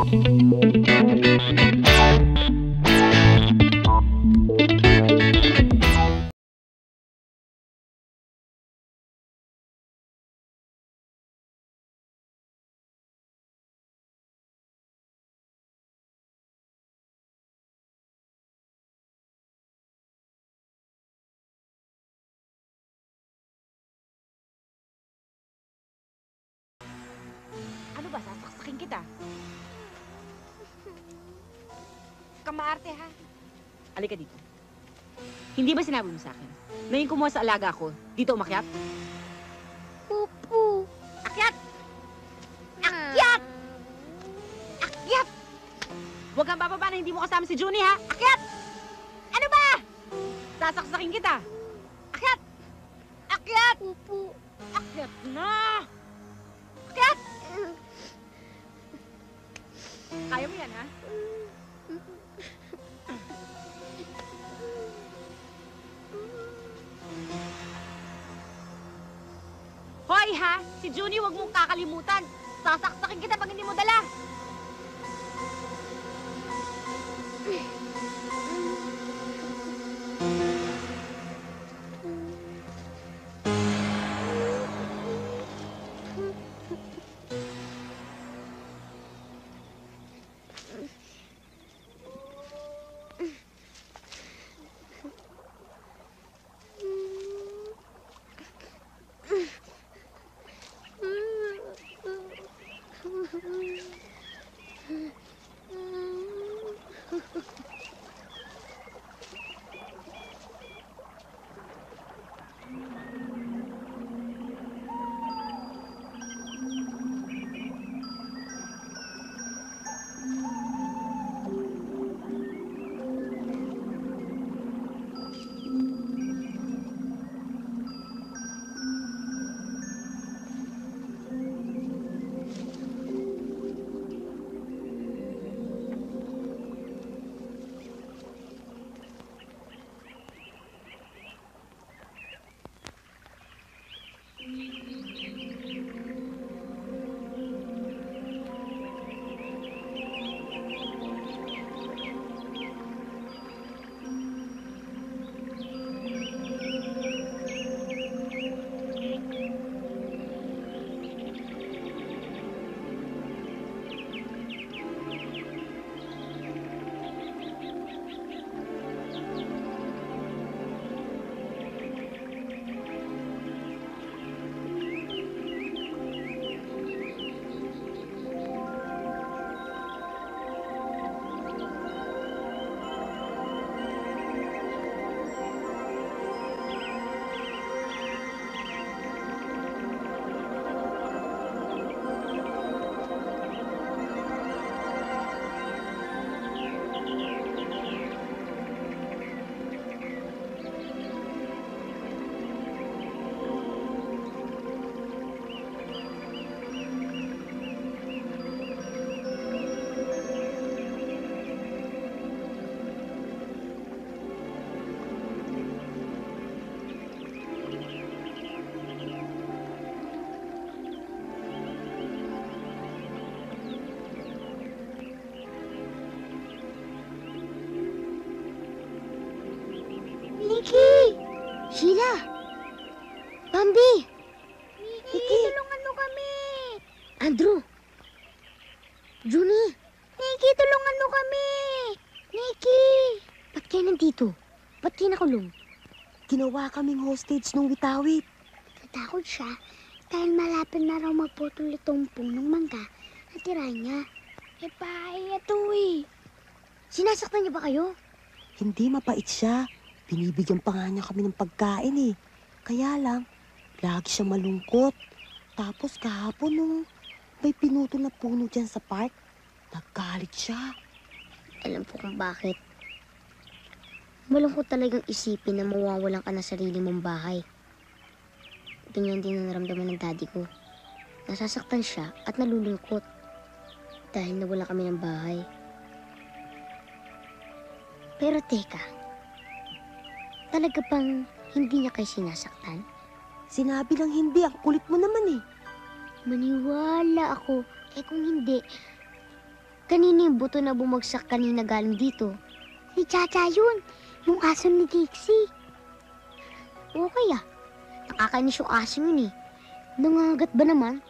Ano Kamaarte, ha? Halika dito. Hindi ba sinabi mo sa akin na yung kumuha sa alaga ko, dito umakyat? Opo. Akyat! Akyat! Akyat! Huwag kang bababa na hindi mo kasama si Junie, ha? Akyat! Ano ba? Sasaksakin kita. Akyat! Akyat! Opo. Akyat na! Akyat! Kaya mo yan, ha? Hoy, ha? Si Junie, huwag mong kakalimutan. Sasaksakin kita pag hindi mo dala. Nikki! Sheila! Bambi! Nikki, Nikki! tulungan mo kami! Andrew! Junie! Nikki, tulungan mo kami! Nikki! Ba't kayo nandito? Ba't kayo nakulong? Ginawa kaming hostage nung witawit. Natakot siya dahil malapit na raw maputol itong punong mangga na tira niya. Eh, bahay ito eh. Sinasaktan niyo ba kayo? Hindi mapait siya. Binibigyan pa nga niya kami ng pagkain eh. Kaya lang, lagi siya malungkot. Tapos kahapon nung may pinuto na puno dyan sa park, naggalit siya. Alam po kung bakit. Malungkot talagang isipin na mawawalan ka ng sarili mong bahay. Ganyan din ang naramdaman ng daddy ko. Nasasaktan siya at nalulungkot dahil nawala kami ng bahay. Pero teka, Talaga bang hindi niya kayo sinasaktan? Sinabi lang hindi. Ang kulit mo naman eh. Maniwala ako. Eh kung hindi, kanina yung buto na bumagsak kanina galing dito. Si Chacha yun. Yung aso ni Dixie. Okay ah. Nakakainis yung aso yun eh. Nangangagat ba naman?